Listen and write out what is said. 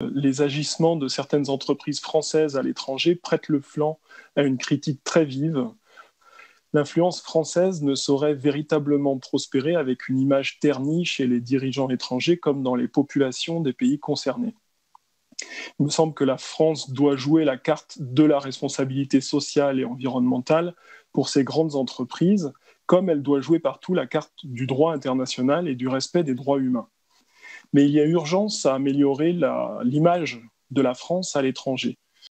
les agissements de certaines entreprises françaises à l'étranger prêtent le flanc à une critique très vive. L'influence française ne saurait véritablement prospérer avec une image ternie chez les dirigeants étrangers comme dans les populations des pays concernés. Il me semble que la France doit jouer la carte de la responsabilité sociale et environnementale pour ces grandes entreprises, comme elle doit jouer partout la carte du droit international et du respect des droits humains. Mais il y a urgence à améliorer l'image de la France à l'étranger.